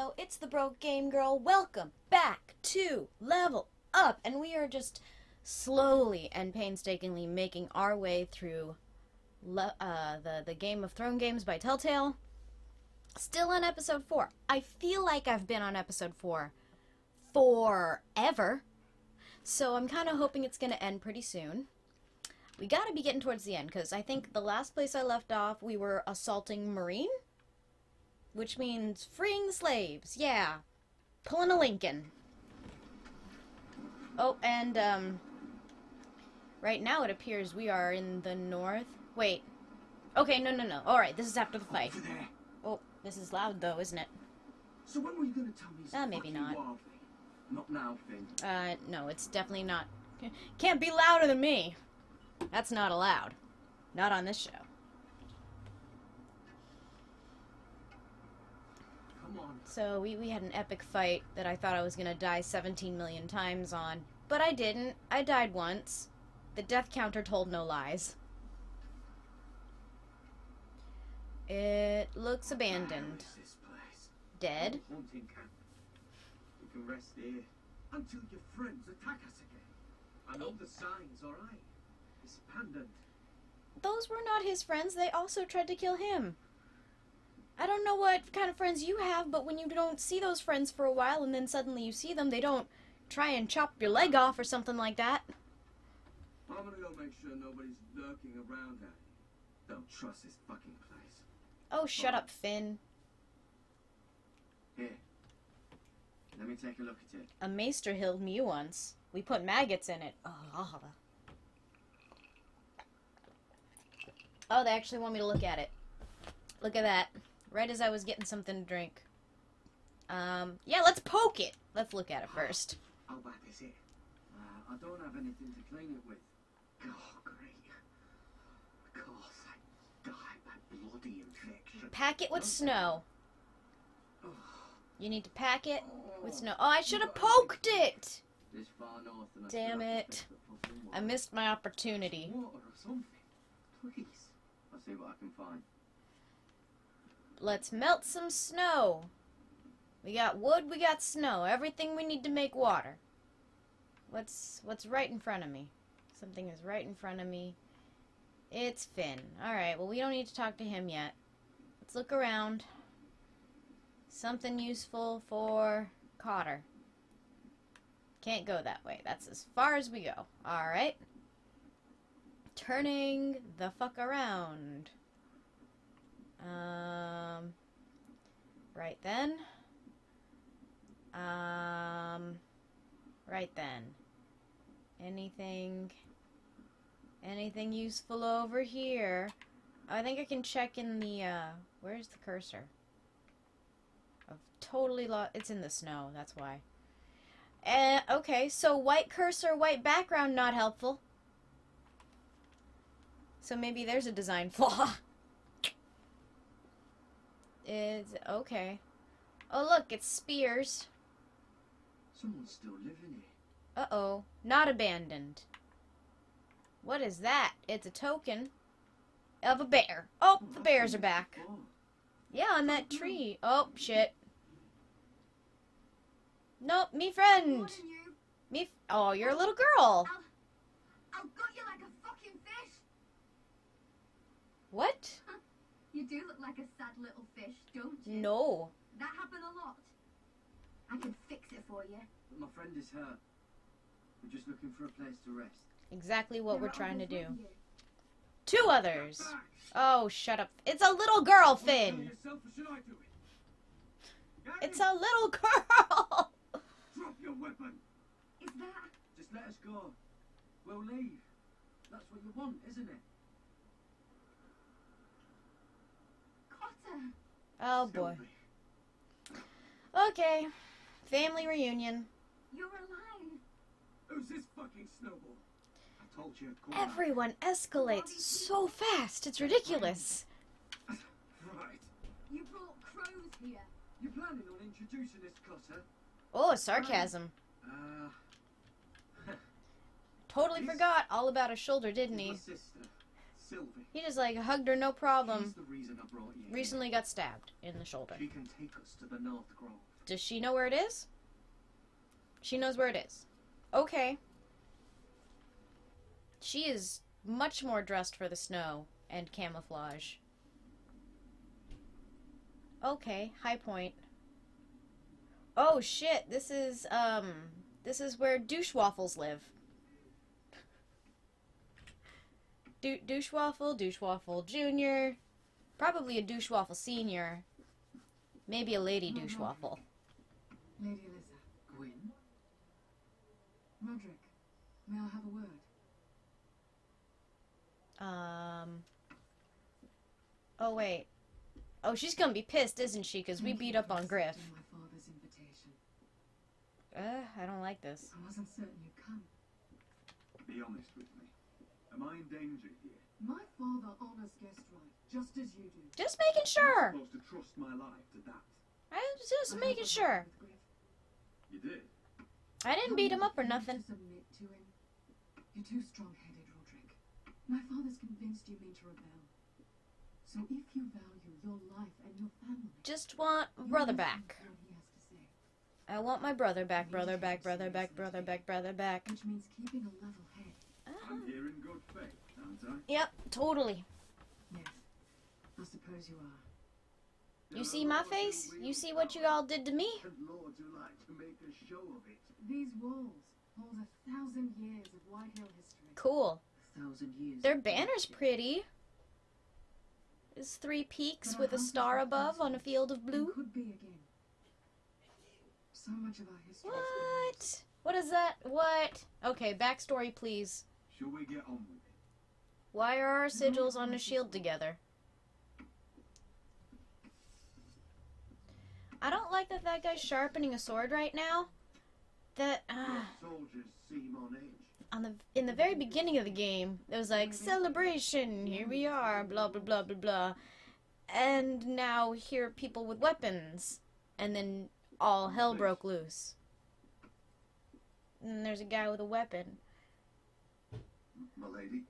hello, it's the Broke Game Girl. Welcome back to Level Up. And we are just slowly and painstakingly making our way through uh, the, the Game of Thrones games by Telltale. Still on episode 4. I feel like I've been on episode 4 forever. So I'm kind of hoping it's going to end pretty soon. We got to be getting towards the end because I think the last place I left off, we were assaulting Meereen which means freeing the slaves. Yeah. Pulling a Lincoln. Oh, and, um, right now it appears we are in the north. Wait. Okay, no, no, no. Alright, this is after the fight. Oh, this is loud, though, isn't it? So when were you going to tell me Uh, maybe not. Not now, Finn. Uh, no, it's definitely not. Can't be louder than me. That's not allowed. Not on this show. Come on. So we, we had an epic fight that I thought I was gonna die 17 million times on. But I didn't. I died once. The death counter told no lies. It looks abandoned. Where is this place? Dead? A Haunting camp. We can rest here until your friends attack us again. I know the signs, all right. It's abandoned. Those were not his friends. They also tried to kill him. I don't know what kind of friends you have, but when you don't see those friends for a while and then suddenly you see them, they don't try and chop your leg off or something like that. I'm gonna go make sure nobody's lurking around here. Don't trust this fucking place. Oh, shut up, Finn. Here. Let me take a look at it. A maester healed me once. We put maggots in it. Oh. oh, they actually want me to look at it. Look at that. Right as I was getting something to drink. Um, yeah, let's poke it. Let's look at it first. How bad is it? Uh, I don't have anything to clean it with. Oh, great. Of course, I died by bloody infection. Pack it with snow. Oh, You need to pack it with snow. Oh, I should have poked it! This far north and Damn it. take the fucking I missed my opportunity. Water or something. Please. I'll see what I can find. Let's melt some snow. We got wood, we got snow, everything we need to make water. What's what's right in front of me? Something is right in front of me. It's Finn. Alright, well we don't need to talk to him yet. Let's look around. Something useful for Cotter. Can't go that way. That's as far as we go. Alright. Turning the fuck around. Um, right then. Um, right then. Anything, anything useful over here? I think I can check in the, uh, where's the cursor? I've totally lost, it's in the snow, that's why. Uh, okay, so white cursor, white background, not helpful. So maybe there's a design flaw. is okay. Oh look, it's spears. Someone's still living here. Uh oh, not abandoned. What is that? It's a token of a bear. Oh, the bears are back. Oh, Yeah, on that tree. Oh shit. Nope, me friend. Me. F- oh, you're a little girl. I'll gut you like a fucking fish. What? You do look like a sad little fish, don't you? No. That happen a lot. I can fix it for you. but my friend is hurt. We're just looking for a place to rest. Exactly what There we're trying to do. Two others. Oh, shut up. It's a little girl, Wanna Finn. yourself or should I do it? Gary, It's a little girl. Drop your weapon. Is that? Just let us go. We'll leave. That's what you want, isn't it? Cotter. Oh boy. Okay. Family reunion. You're alive. Who's this fucking snowball? I told you. I'd come back. Everyone escalates so fast. It's ridiculous. Right. You brought crows here. You're planning on introducing this Cotter? Oh, sarcasm. Uh, Totally forgot all about his shoulder, didn't my he? sister, Sylvie. He just like hugged her, no problem. The reason I brought you. here. Recently got stabbed in the shoulder. She can take us to the North Grove. Does she know where it is? She knows where it is. Okay. She is much more dressed for the snow and camouflage. Okay, high point. Oh shit, this is um this is where douche waffles live. Do- douche waffle, douche waffle junior, probably a douche waffle senior, maybe a lady douche waffle. Lady Elissa. Gwyn? Roderick, may I have a word? Um. Oh wait. Oh, she's gonna be pissed, isn't she? Because we beat up on Griff. my father's invitation. Uh, I don't like this. I wasn't certain you'd come. Be honest with me. Am I in danger here? My father honors guest right, just as you do. Just making sure. I'm supposed to trust my life to that. I was just I making sure. word with Griff. You did? I didn't beat him up or Can't nothing. Submit to him. You're too strong-headed, Roderick. My father's convinced you mean to rebel. So if you value your life and your family, Just want brother back. to what he has to say, I want my brother back, brother back, brother back, brother back, brother back. which means keeping a level head. Uh-huh. I'm here in good faith, aren't Yep, totally. Yes, I suppose you are. You see my face? You see what you all did to me? And lords like to make a show of it. These walls hold a thousand years of White Hill history. Cool. Thousand years. Their banner's pretty. It's three peaks with a star above on a field of blue. could be again. So much of our history. is. What? What is that? What? Okay, backstory, please. Shall we get on with it? Why are our sigils on a shield together? I don't like that that guy's sharpening a sword right now. That uh, on the in the very beginning of the game, it was like celebration. Here we are, blah blah blah blah blah, and now here are people with weapons, and then all hell broke loose. And there's a guy with a weapon. My lady,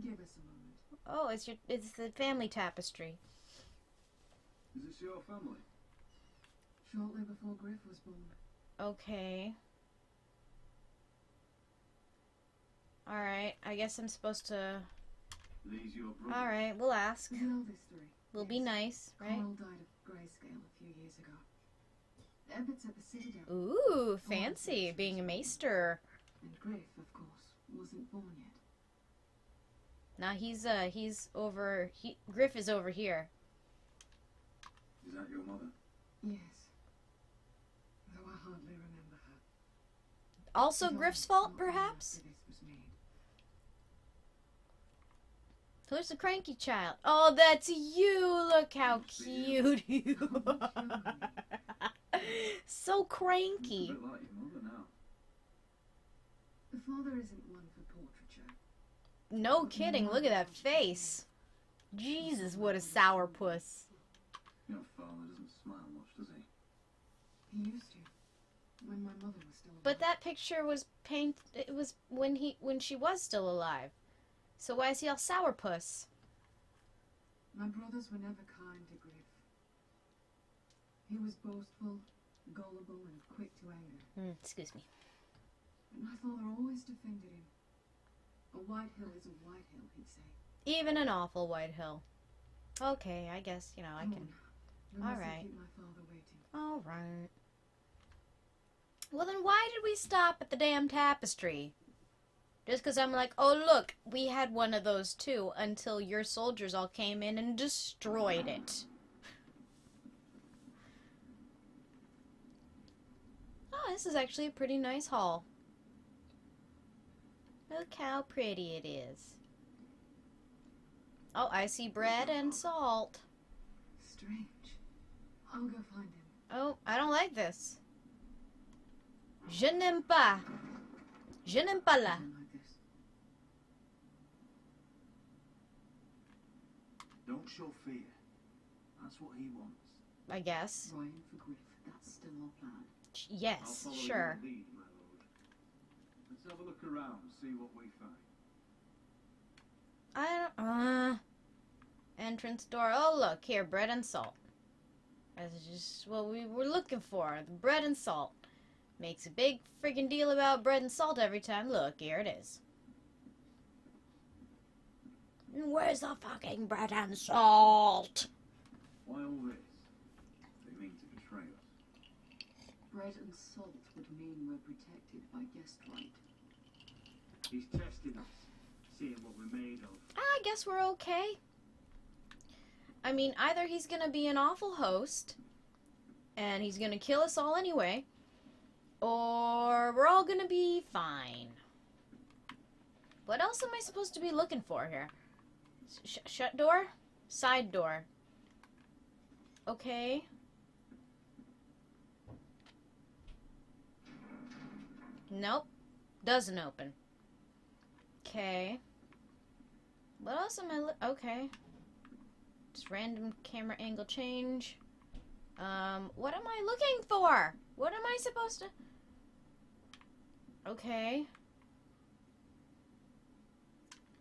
Give us a moment. Oh, it's your it's the family tapestry. is this your family? Shortly before Griff was born. Okay. Alright, I guess I'm supposed to. These your brothers? Alright, we'll ask. The eldest three. We'll be nice, right? Coral died of grayscale a few years ago. Abbott's at the Citadel. Ooh, fancy being a maester. And Griff, of course, wasn't born yet. Now he's uh he's over. He Griff is over here. Is that your mother? Yes. Though I hardly remember her. Also It Griff's happened fault, perhaps. after this was. Who's the cranky child? Oh, that's you. Look how cute you are. so Looks a cranky. bit like your mother now. The father isn't one for portraiture. No kidding. Look at that face. Jesus, what a sourpuss. Your father doesn't smile much, does he? He used to. When my mother was still alive. But that picture was paint. It was when he when she was still alive. So why is he all sourpuss? My brothers were never kind to Griff. He was boastful, gullible, and quick to anger. Mm, excuse me. But my father always defended him. A white hill is a white hill, he'd say. Even an awful White Hill. Okay, I guess you know I can. on. Alright. keep my father waiting. All right. Well, then why did we stop at the damn tapestry? Just because I'm like, oh, look, we had one of those too until your soldiers all came in and destroyed it. Oh, this is actually a pretty nice hall. Look how pretty it is. Oh, I see bread and salt. Strange. I'll go find him. Oh, I don't like this. Je n'aime pas. Je n'aime pas là. don't like this. Don't show fear. That's what he wants. I guess. Ryon for Let's have a look around, see what we find. I don't. Uh, entrance door. Oh, look here, bread and salt. That's just what we were looking for. The bread and salt. Makes a big friggin' deal about bread and salt every time. Look, here it is. Where's the fucking bread and salt? Why all this? They mean to betray us. Bread and salt would mean we're protected by guest right. He's testing us, seeing what we're made of. I guess we're okay. I mean, either he's gonna be an awful host, and he's gonna kill us all anyway, or we're all gonna be fine. What else am I supposed to be looking for here? Sh- shut door? Side door. Okay. Nope. Doesn't open. Okay. What else am I li- okay. Just random camera angle change. Um, what am I looking for? What am I supposed to Okay.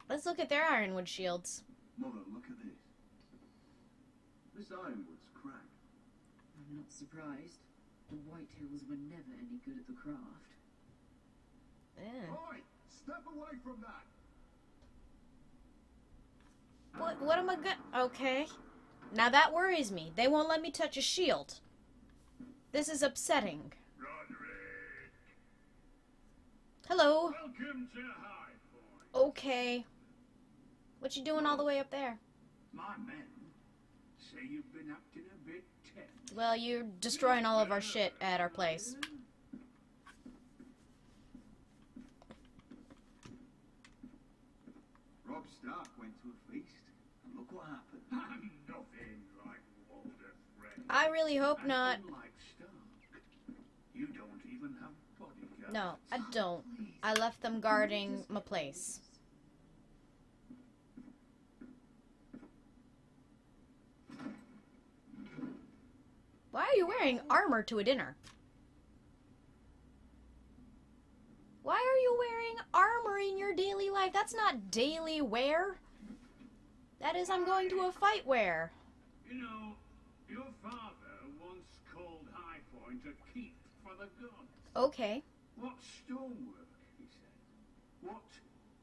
Let's look at their ironwood shields. Mother, look at this. This ironwood's cracked. I'm not surprised. The Whitehills were never any good at the craft. Eh. Oi! Step away from that! What what am I go- Okay. Now that worries me. They won't let me touch a shield. This is upsetting. Roderick, Hello. welcome to High Point. Okay. What you doing all the way up there? My men say you've been acting a bit tense. Well, you're destroying all of our shit at our place. Robb Stark went to a feast, and look what happened. I'm nothing like Walder Frey. I really hope And not. Unlike Stark, you don't even have bodyguards. No, I don't. I left them guarding my place. Why are you wearing armor to a dinner? Why are you wearing armor in your daily life? That's not daily wear. That is, I'm going to a fight wear. You know, your father once called High Point a keep for the gods. Okay. What stonework, he said. What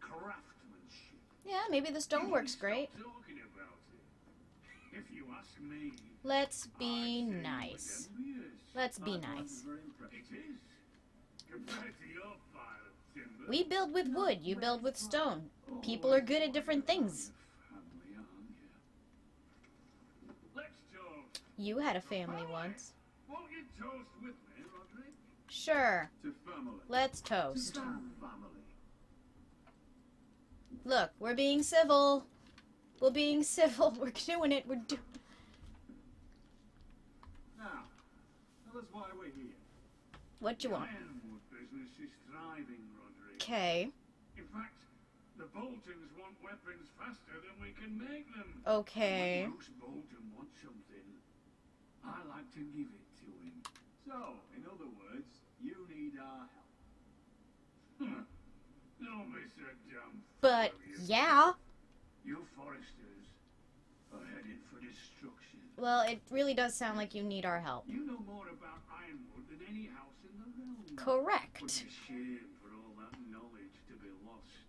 craftsmanship. Yeah, maybe the stonework's great. talking about it. If you ask me, Let's be nice. Let's be nice. We build with wood, you build with stone. People are good at different things. You? Let's toast. You had a family once. Won't you toast with me, Roderick? Sure, let's toast. Look, we're being civil. We're being civil. We're doing it. We're doing Now, tell us why we're here. What you want? Ironwood business is thriving, Roderick. Okay. In fact, the Boltons want weapons faster than we can make them. Okay. When Roose Bolton wants something, I like to give it to him. So, in other words, you need our help. Huh. Don't be so dumb. But yeah. You foresters are headed for destruction. Well, it really does sound like you need our help. You know more about Ironwood than any house in the realm. Correct. be a shame for all that knowledge to be lost.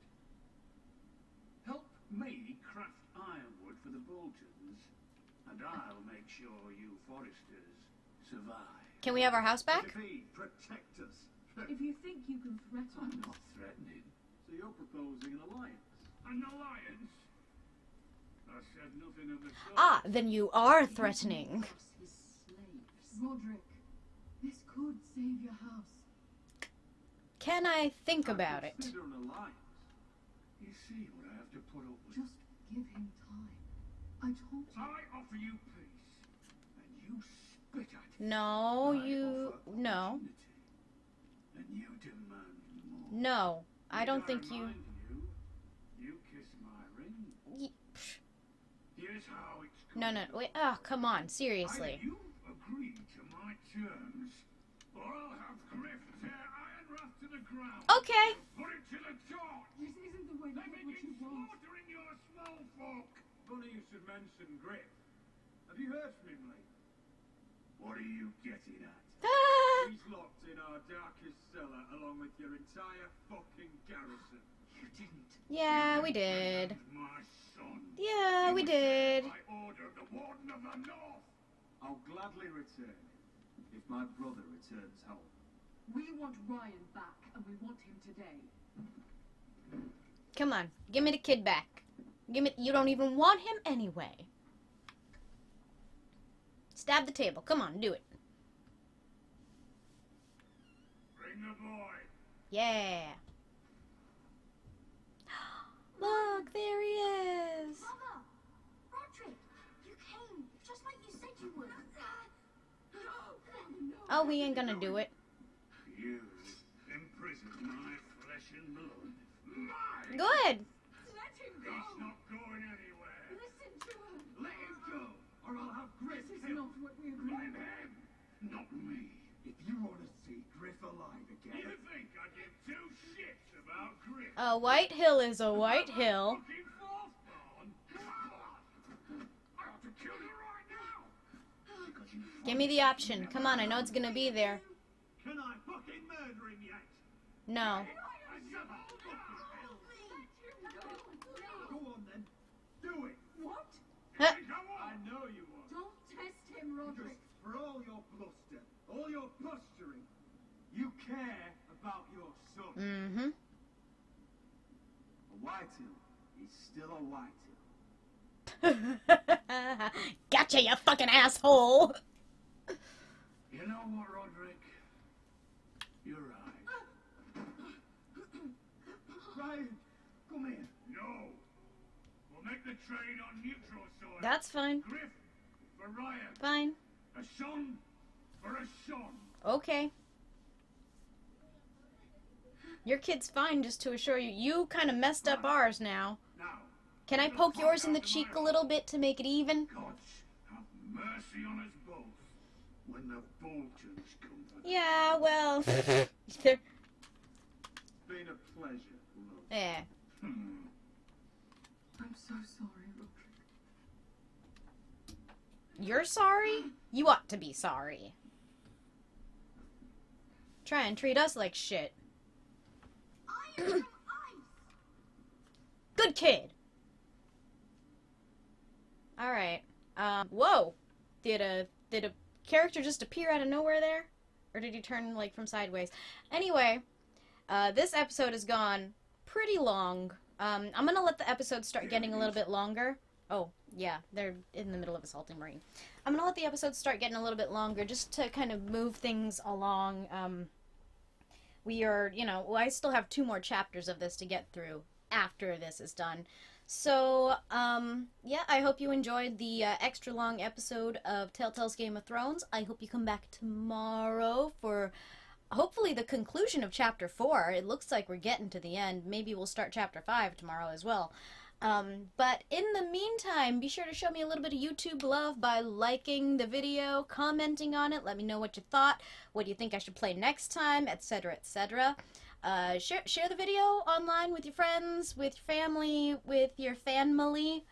Help me craft ironwood for the Boltons, and I'll make sure you foresters survive. Can we have our house back? Defeat, protect us. If you think you can threaten... I'm not threatening. So you're proposing an alliance? An alliance? I said nothing of the sort. Ah, then you are threatening. us. Roderick, this could save your house. Can I think I'd about it? An alliance. You see what I have to put up with. Just give him time. I told you. I offer you peace, and you spit at it. No, I you. offer No. And you demand more. No. I don't Did think you. you. You kiss my ring. Ye- psh, Here's how it's No, no. Wait. Oh, come on. Either Seriously. you agree to my terms, or I'll have Griff tear Ironrath to the ground. Okay. Put it to the torch. This isn't the way to They get what you begin want. slaughtering your small folk. Funny you should mention Griff. Have you heard from him lately? What are you getting at? He's locked in our darkest cellar along with your entire fucking garrison. You didn't. yeah, we did. My son. Yeah, we did. By order of the Warden of the North. I'll gladly return if my brother returns home. We want Ryon back, and we want him today. Come on, give me the kid back. Give me. You don't even want him anyway. Stab the table. Come on, do it. Bring the boy. Yeah. Look, there he is. Mother! Roderick! You came, just like you said you would. Oh, we ain't gonna do it. You imprison my flesh and blood. My. Good. Let him He's not going anywhere. Listen to her! Let him go, or I'll have Griff This is killed. not what we agreed Blame him, not me. If you want to see Griff alive You again, think I give two shits about Griff? A white hill is a white hill. Give me the option. Come on, I know it's gonna be there. No. Huh. Don't test him. Just for all your bluster, all your posturing, you care about your son. Mm-hmm. A is still a white hill. gotcha, you fucking asshole. You know what, Roderick? You're right. Ryon, come here. No. We'll make the trade on neutral soil. That's fine. Griff for Ryon. Fine. A son for a son. Okay. Your kid's fine, just to assure you. You kind of messed up ours now. Now, Can I poke yours in the cheek a little bit to make it even? God have mercy on us both when the Boltons come for Yeah, well. there- Been a pleasure, love. yeah. Hmm. I'm so sorry, Roderick. You're sorry? You ought to be sorry. Try and treat us like shit. Good kid. All right. Um. Whoa. Did a did a character just appear out of nowhere there, or did he turn like from sideways? Anyway, uh, this episode has gone pretty long. Um, I'm gonna let the episode start getting a little bit longer. Oh yeah, they're in the middle of assaulting Meereen. I'm gonna let the episode start getting a little bit longer just to kind of move things along. Um, we are, you know, well, I still have two more chapters of this to get through after this is done. So, um, yeah, I hope you enjoyed the uh, extra long episode of Telltale's Game of Thrones. I hope you come back tomorrow for hopefully the conclusion of chapter 4. It looks like we're getting to the end. Maybe we'll start chapter 5 tomorrow as well. Um, but in the meantime, be sure to show me a little bit of YouTube love by liking the video, commenting on it, let me know what you thought, what do you think I should play next time, etc., etc. Uh, share share the video online with your friends, with your family, with your family.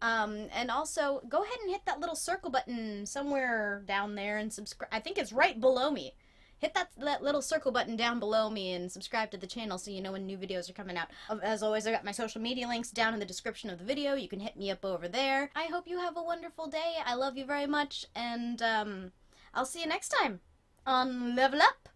Um, and also go ahead and hit that little circle button somewhere down there and subscribe. I think it's right below me. Hit that, that little circle button down below me and subscribe to the channel so you know when new videos are coming out. As always, I got my social media links down in the description of the video. You can hit me up over there. I hope you have a wonderful day. I love you very much, and um, I'll see you next time on Level Up.